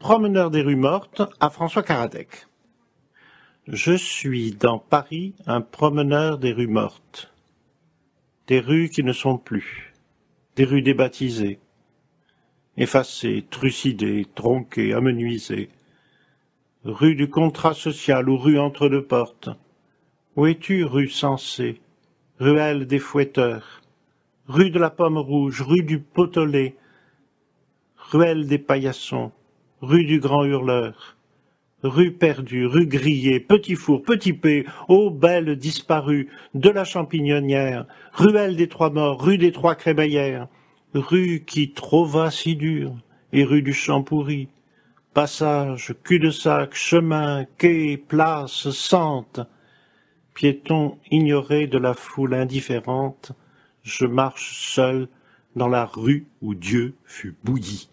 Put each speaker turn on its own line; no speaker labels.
Promeneur des rues mortes à François Karadec. Je suis dans Paris un promeneur des rues mortes, des rues qui ne sont plus, des rues débaptisées, effacées, trucidées, tronquées, amenuisées, rue du contrat social ou rue entre deux portes. Où es-tu, rue Sensée, ruelle des fouetteurs, rue de la Pomme Rouge, rue du Potolet, ruelle des Paillassons, rue du Grand Hurleur, rue perdue, rue grillée, petit four, petit P, ô belle disparue, de la champignonnière, ruelle des Trois Morts, rue des Trois Crémaillères, rue qui trouva si dure, et rue du Champ pourri, passage, cul-de-sac, chemin, quai, place, sente, piéton ignoré de la foule indifférente, je marche seul dans la rue où Dieu fut bouilli.